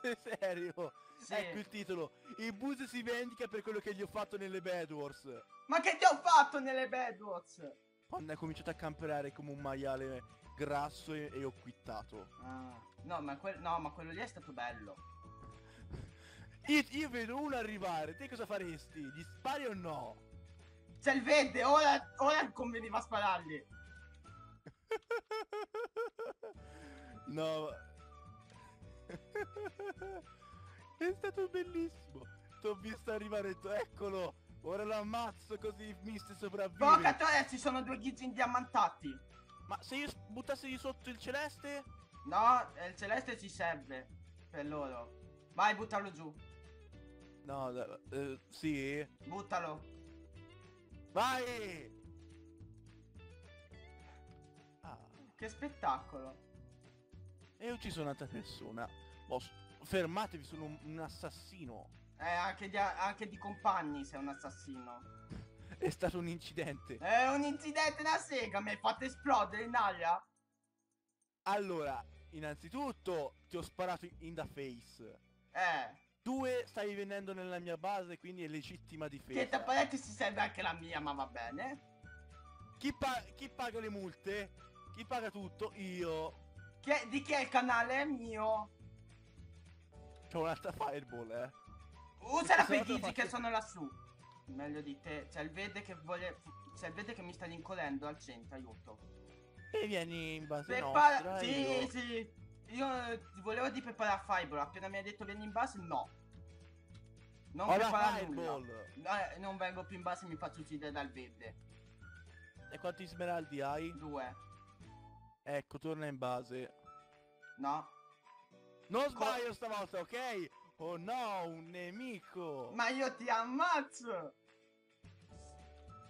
Sei serio? Sì. Ecco il titolo. Il bus si vendica per quello che gli ho fatto nelle Bad Wars. Ma che ti ho fatto nelle Bedwars? Quando hai cominciato a camperare come un maiale grasso e, e ho quittato. Ah, no, ma no, ma quello lì è stato bello. Io, io vedo uno arrivare, te cosa faresti? Gli spari o no? C'è il verde, ora, ora conveniva sparargli. no. È stato bellissimo. Ti ho visto arrivare detto, eccolo. Ora lo ammazzo così Mist sopravvive. Provocatore, ci sono due ghizzi indiamantati. Ma se io buttassi di sotto il celeste? No, eh, il celeste ci serve per loro. Vai, buttalo giù. No, eh, sì. Buttalo. Vai! Ah, Che spettacolo. e ho ucciso un'altra persona. S- fermatevi, sono un, un assassino. Eh, anche di, anche di compagni sei un assassino. È stato un incidente. È un incidente da sega, mi hai fatto esplodere in aria. Allora, innanzitutto ti ho sparato in the face. Eh, Due, stai venendo nella mia base, quindi è legittima difesa. che tra parentesi serve anche la mia, ma va bene. Chi, pa- chi paga le multe? Chi paga tutto? Io. Chi è- di chi è il canale? È mio. C'ho un'altra fireball, eh. Usala Se per no i te lo tizi faccio- che sono lassù. Meglio di te. C'è il verde che vuole. C'è il verde che mi sta rincorrendo al centro, aiuto. E vieni in base Prepara. nostra. Sì, io- sì. Io eh, volevo di preparare Fireball. Appena mi hai detto vieni in base, no. Non Ho la prepara nulla. No, eh, non vengo più in base e mi faccio uccidere dal verde. E quanti smeraldi hai? Due. Ecco, torna in base. No. Non sbaglio stavolta, ok? Oh no, un nemico. Ma io ti ammazzo.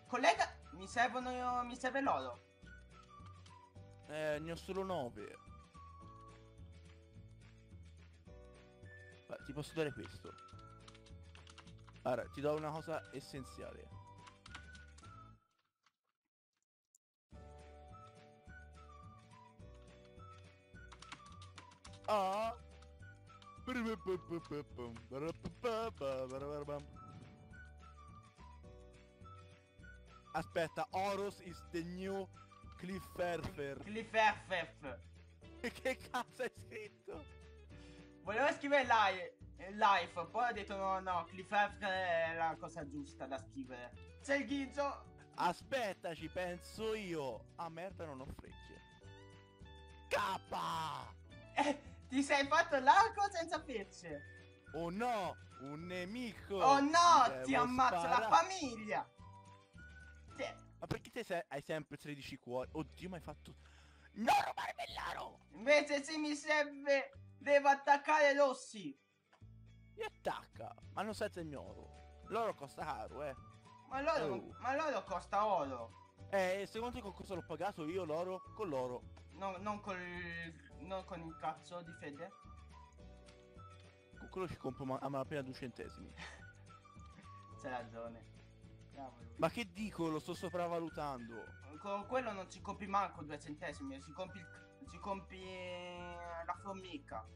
Collega, mi servono. Mi serve l'oro. Eh, ne ho solo 9. Ti posso dare questo. Allora, ti do una cosa essenziale. Ah! Aspetta, Horus is the new Clifferfer. Cliff FF. che cazzo hai scritto? Volevo scrivere li- life, poi ho detto no, no, Cliff FF è la cosa giusta da scrivere. C'è il ghizzo. Aspetta, ci penso io. Ah merda, non ho frecce. Kappa! Eh, ti sei fatto l'arco senza frecce. Oh no, un nemico. Oh no, Devo ti ammazzo la sparare. famiglia. Ti- Ma perché te sei- hai sempre 13 cuori? Oddio, ma hai fatto... No, Marmellaro! Invece se mi serve, devo attaccare Rossi. Mi attacca, ma non senza il mio oro. L'oro costa caro, eh. Ma loro, Oh. ma loro costa oro. Eh, secondo te con cosa l'ho pagato io l'oro? Con l'oro. Non, non, col, non con il cazzo di fede. Con quello ci compro ma- a malapena due centesimi. C'è ragione. Ma che dico, lo sto sopravvalutando. Con quello non ci compri manco due centesimi, ci compri, il- ci compri la formica.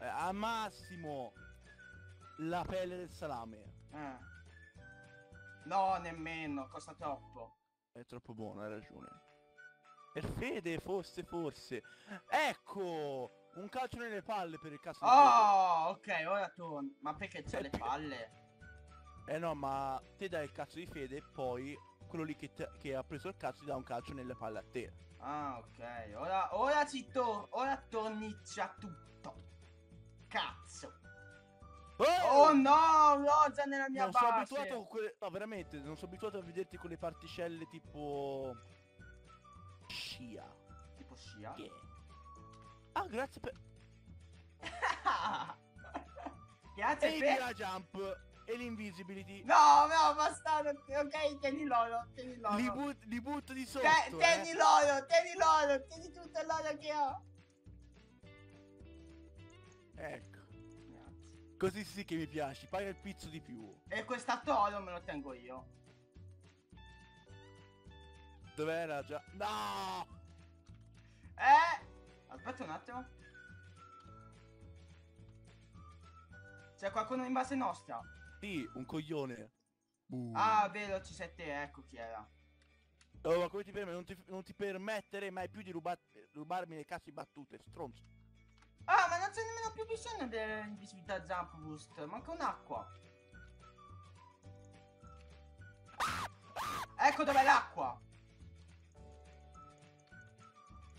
Eh, al massimo la pelle del salame. Eh. No, nemmeno, costa troppo. È troppo buono, hai ragione. Per fede, forse, forse. Ecco! Un calcio nelle palle per il caso Oh, ok, ora torno. Ma perché c'è le palle? Eh no, ma te dai il cazzo di fede e poi quello lì che, te- che ha preso il cazzo ti dà un calcio nelle palle a te. Ah, ok. Ora, ora ci tor- ora torniccia tutto. Cazzo. Oh no, Rosa nella mia non sono base. abituato con quelle... No, veramente, non sono abituato a vederti con le particelle tipo... Scia. Tipo scia. È? Ah, grazie per... Grazie E il per... Mira Jump e l'invisibility. No, no, bastardo. Ok, tieni l'oro, tieni l'oro. Li, but- li butto di sotto. Te- tieni eh. l'oro, tieni l'oro, tieni tutto l'oro che ho. Ecco. Grazie. Così sì che mi piaci, paga il pizzo di più. E quest'attolo me lo tengo io. Dov'era già? No! Eh! Aspetta un attimo. C'è qualcuno in base nostra? Sì, un coglione. Uh. Ah, vero, ci sei te, ecco chi era. Oh, ma come ti permette? Non ti, non ti permettere mai più di ruba- rubarmi le cazzo di battute, stronzo. Ah, ma non c'è nemmeno più bisogno dell'invisibilità jump boost. Manca un'acqua. Ecco dov'è l'acqua.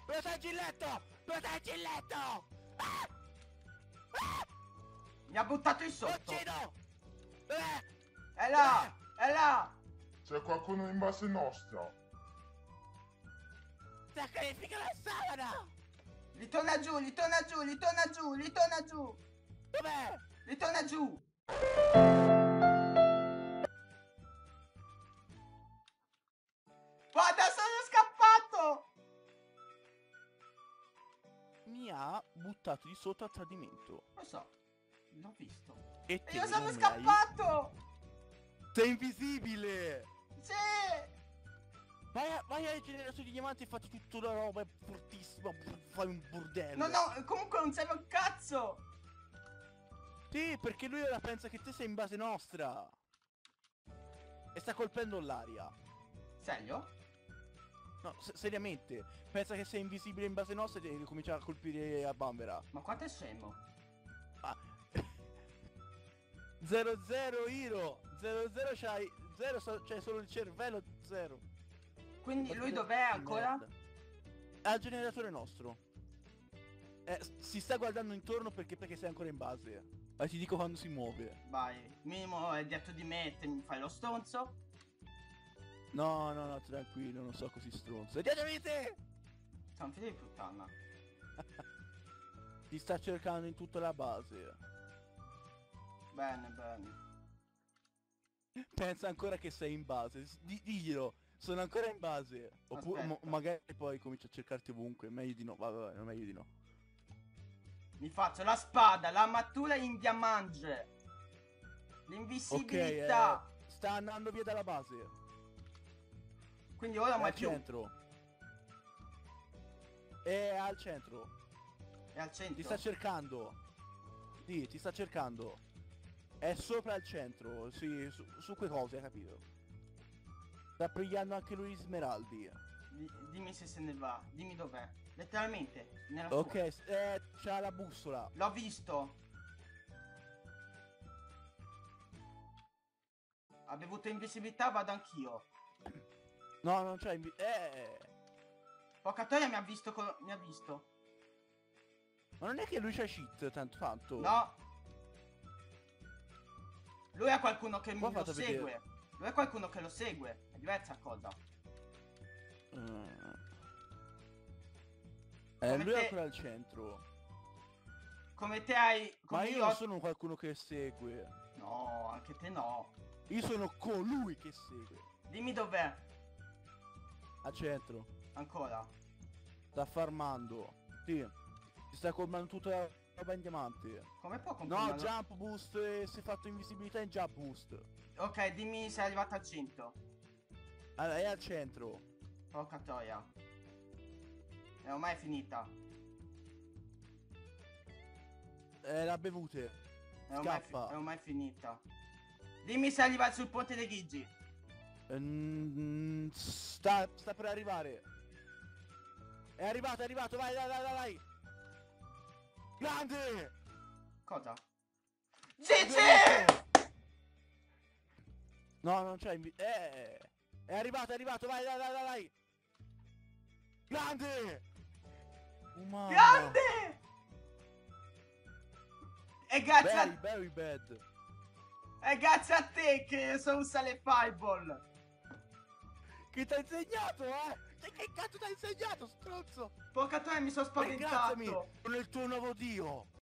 Proteggi il letto! Proteggi il letto! Mi ha buttato in sotto. Uccido! Eh! È là, è là. C'è qualcuno in base nostra. Sacrifica la savana! Ritorna giù, ritorna giù, ritorna giù, ritorna giù. Dov'è? Ritorna giù. Guarda, sono scappato. Mi ha buttato di sotto a tradimento. Lo so, l'ho visto. E te Io sono mi scappato. hai- Sei invisibile! Sì. Vai, a- vai ai generatori di diamanti e fatti tutta la roba, è fortissima, fai un bordello. No, no, comunque non serve un cazzo. Sì, perché lui ora pensa che te sei in base nostra. E sta colpendo l'aria. Serio? No, se- seriamente. Pensa che sei invisibile in base nostra e comincia a colpire a bambera. Ma quanto è scemo? Ah. 00 Hiro 00 c'hai 0 so, c'hai solo il cervello 0 Quindi lui dov'è ancora? Al generatore nostro. Eh, Si sta guardando intorno perché, perché sei ancora in base. Ma ti dico quando si muove. Vai, minimo è dietro di me, te mi fai lo stronzo. No no no tranquillo non so così stronzo. È dietro di te! Figlio di puttana. Ti sta cercando in tutta la base Bene, bene. Pensa ancora che sei in base di- Diglielo Sono ancora in base Oppure mo- magari poi comincia a cercarti ovunque Meglio di no Vabbè vabbè meglio di no Mi faccio la spada, l'armatura in diamante. L'invisibilità. eh, sta andando via dalla base. Quindi ora È mai al più. centro. È al centro. È al Ti centro. sta cercando. Sì, ti sta cercando. È sopra il centro. Sì, su, su quelle cose, hai capito? Sta pigliando anche lui smeraldi. Di- dimmi se se ne va. Dimmi dov'è. Letteralmente. Nella Ok, eh, c'ha la bussola. L'ho visto. Ha bevuto invisibilità, vado anch'io. No, non c'ha invi- Eh! Poca Toia mi ha visto co- mi ha visto. Ma non è che lui c'ha cheat tanto tanto. No. Lui ha qualcuno che Qua mi lo fate vedere. segue. Lui ha qualcuno che lo segue. È diversa cosa. Mm. Eh, Come lui te- è ancora al centro. Come te hai. Ma Come io io. non sono qualcuno che segue. No, anche te no. Io sono colui che segue. Dimmi dov'è. Al centro. Ancora. Sta farmando. Sì. Si sta colmando tutta la roba in diamante. Come può No, comprare? jump boost. eh, Si è fatto invisibilità in jump boost. Ok, dimmi se è arrivato al 100. Allora, è al centro. Porca troia. È ormai finita. Eh, l'ha bevute. È ormai, fi- Scappa. è ormai finita. Dimmi se arriva sul ponte dei Ghigi. Mm, sta, sta per arrivare. È arrivato, è arrivato. Vai, vai, vai, vai. Grande! Cosa? GG! No, non c'è invi- Eh! È arrivato, è arrivato, vai, vai, vai, vai, vai! Grande! Umano. Grande! E grazie, Very, a, very bad. e grazie a te che so usare le fireball. Che ti ha insegnato, eh? Che, che cazzo ti ha insegnato, stronzo? Porca troia mi sono Ringraziami spaventato. con il tuo nuovo dio.